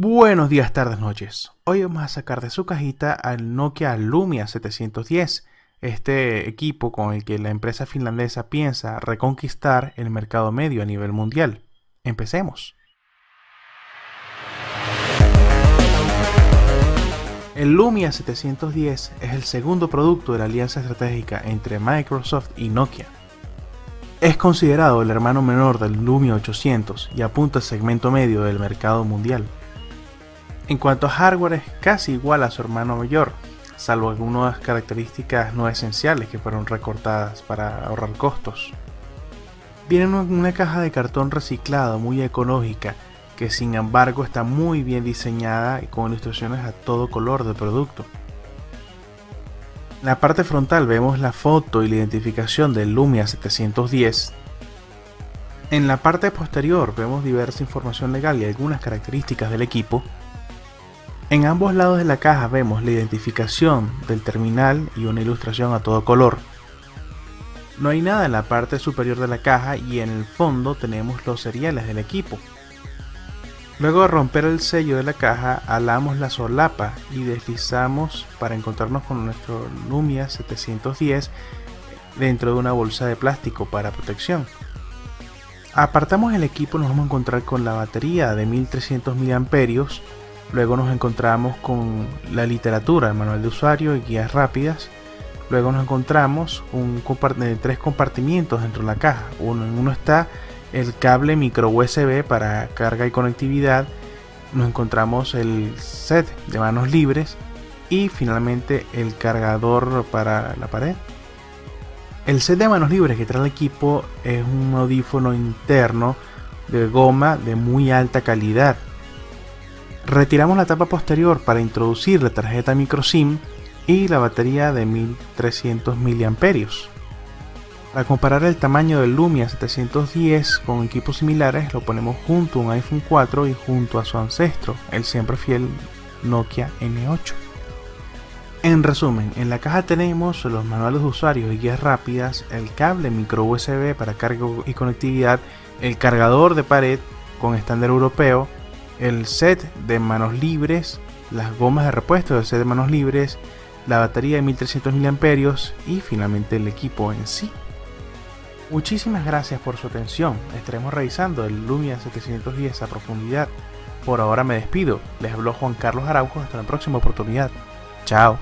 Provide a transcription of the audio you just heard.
Buenos días, tardes, noches. Hoy vamos a sacar de su cajita al Nokia Lumia 710, este equipo con el que la empresa finlandesa piensa reconquistar el mercado medio a nivel mundial. Empecemos. El Lumia 710 es el segundo producto de la alianza estratégica entre Microsoft y Nokia. Es considerado el hermano menor del Lumia 800 y apunta al segmento medio del mercado mundial. En cuanto a hardware es casi igual a su hermano mayor, salvo algunas características no esenciales que fueron recortadas para ahorrar costos. Viene en una caja de cartón reciclado muy ecológica que sin embargo está muy bien diseñada y con ilustraciones a todo color del producto. En la parte frontal vemos la foto y la identificación del Lumia 710. En la parte posterior vemos diversa información legal y algunas características del equipo en ambos lados de la caja vemos la identificación del terminal y una ilustración a todo color. No hay nada en la parte superior de la caja y en el fondo tenemos los seriales del equipo. Luego de romper el sello de la caja, alamos la solapa y deslizamos para encontrarnos con nuestro Lumia 710 dentro de una bolsa de plástico para protección. Apartamos el equipo, nos vamos a encontrar con la batería de 1300 mAh Luego nos encontramos con la literatura, el manual de usuario y guías rápidas. Luego nos encontramos un tres compartimientos dentro de la caja. Uno, en uno está el cable micro USB para carga y conectividad. Nos encontramos el set de manos libres y finalmente el cargador para la pared. El set de manos libres que trae el equipo es un audífono interno de goma de muy alta calidad Retiramos la tapa posterior para introducir la tarjeta microSIM y la batería de 1300 mAh. Para comparar el tamaño del Lumia 710 con equipos similares, lo ponemos junto a un iPhone 4 y junto a su ancestro, el siempre fiel Nokia N8. En resumen, en la caja tenemos los manuales de usuario y guías rápidas, el cable micro USB para carga y conectividad, el cargador de pared con estándar europeo, el set de manos libres, las gomas de repuesto del set de manos libres, la batería de 1300 mAh y finalmente el equipo en sí. Muchísimas gracias por su atención. Estaremos revisando el Lumia 710 a profundidad. Por ahora me despido. Les habló Juan Carlos Araujo. Hasta la próxima oportunidad. Chao.